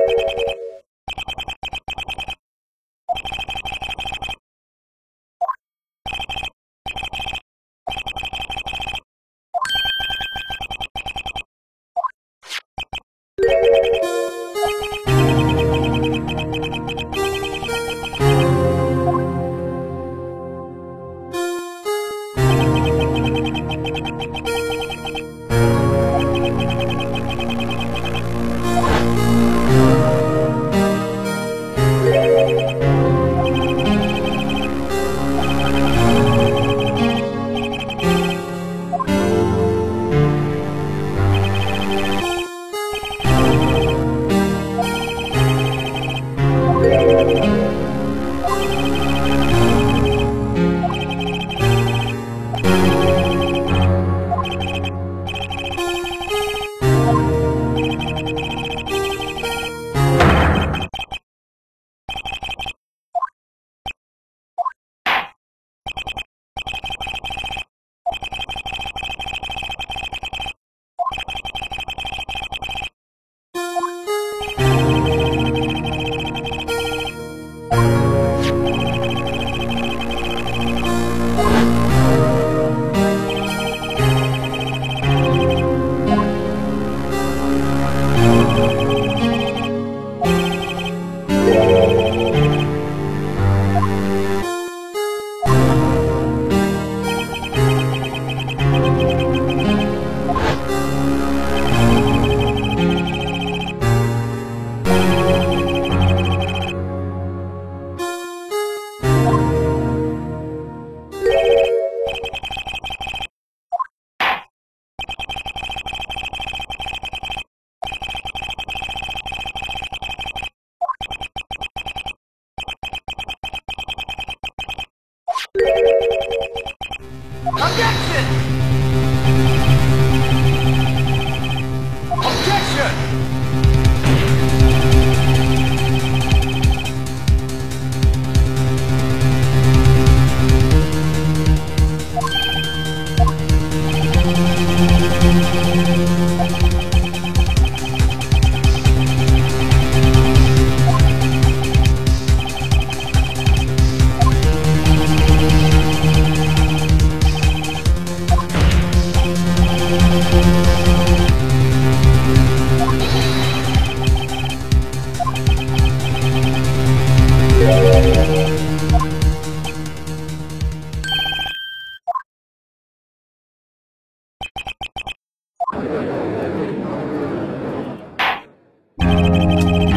あ! Música Objection!